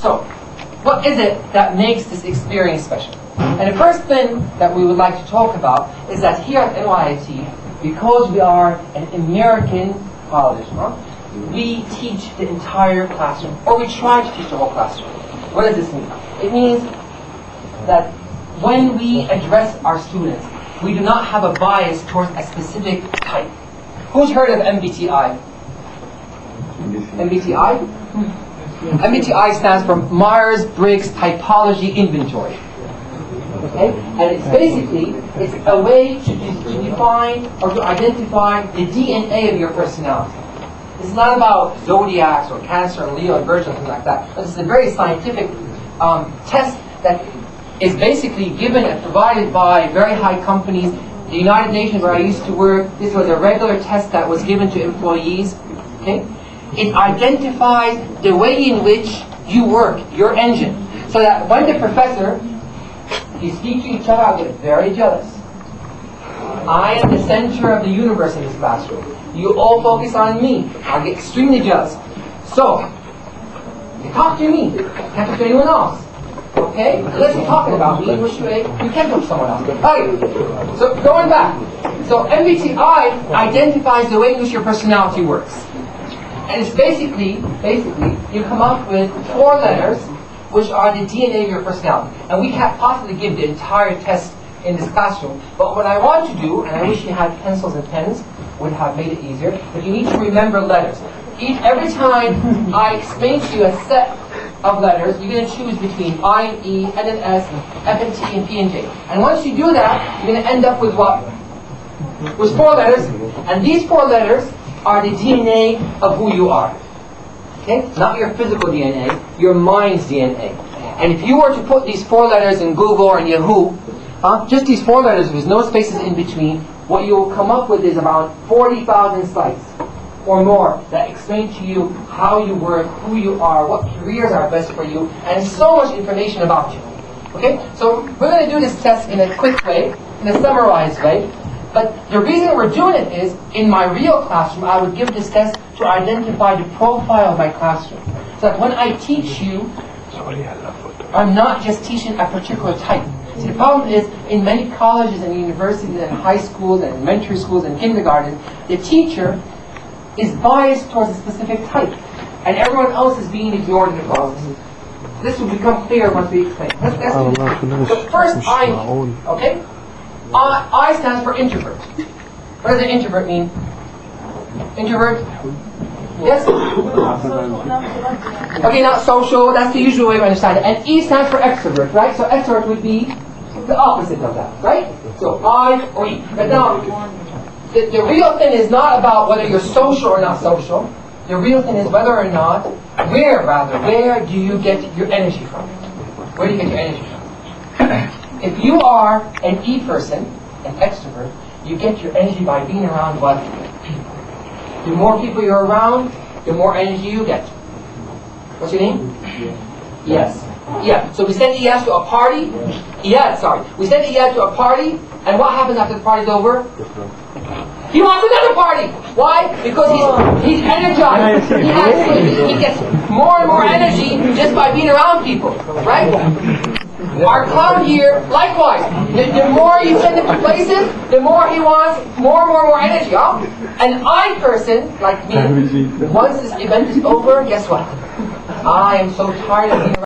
So, what is it that makes this experience special? And the first thing that we would like to talk about is that here at NYIT, because we are an American college, huh, we teach the entire classroom, or we try to teach the whole classroom. What does this mean? It means that when we address our students, we do not have a bias towards a specific type. Who's heard of MBTI? MBTI? MBTI stands for Myers-Briggs Typology Inventory. Okay? And it's basically, it's a way to, to define or to identify the DNA of your personality. It's not about zodiacs or Cancer and Leo and Virgin, something like that. But it's a very scientific um, test that is basically given and provided by very high companies. The United Nations, where I used to work, this was a regular test that was given to employees. Okay? It identifies the way in which you work, your engine. So that when the professor, is teaching each other, I'll get very jealous. I am the center of the universe in this classroom. You all focus on me. I get extremely jealous. So, you talk to me. Can't talk to anyone else. Okay? Unless you're talking about me, which way you can talk to someone else. Okay. So going back. So MBTI identifies the way in which your personality works. And it's basically, basically, you come up with four letters which are the DNA of your personality. And we can't possibly give the entire test in this classroom. But what I want to do, and I wish you had pencils and pens, would have made it easier, but you need to remember letters. Each, every time I explain to you a set of letters, you're going to choose between I and E, N and S, F and T, and P and J. And once you do that, you're going to end up with what? With four letters. And these four letters are the DNA of who you are. Okay? Not your physical DNA, your mind's DNA. And if you were to put these four letters in Google or in Yahoo, uh, just these four letters with no spaces in between, what you will come up with is about 40,000 sites or more that explain to you how you work, who you are, what careers are best for you, and so much information about you. Okay? So we're going to do this test in a quick way, in a summarized way. But the reason we're doing it is, in my real classroom, I would give this test to identify the profile of my classroom. So that when I teach you, I'm not just teaching a particular type. See, the problem is, in many colleges and universities and high schools and elementary schools and kindergarten, the teacher is biased towards a specific type, and everyone else is being ignored in the process. This will become clear once we explain. Let's, let's do this. The first I, okay? I, I stands for introvert. What does an introvert mean? Introvert? Yes? Okay, not social, that's the usual way of understanding it. And E stands for extrovert, right? So extrovert would be the opposite of that, right? So I or E. But now, the, the real thing is not about whether you're social or not social. The real thing is whether or not, where rather, where do you get your energy from? Where do you get your energy from? If you are an E person, an extrovert, you get your energy by being around what? People. The more people you're around, the more energy you get. What's your name? Yes. Yeah. So we send ES to a party. Yeah, sorry. We send ES to a party, and what happens after the party's over? He wants another party. Why? Because he's he's energized. He has he, he gets more and more energy just by being around people. Right? Our clown here, likewise. The, the more you send him to places, the more he wants more and more and more energy. Huh? An I person, like me, once this event is over, guess what? I am so tired of being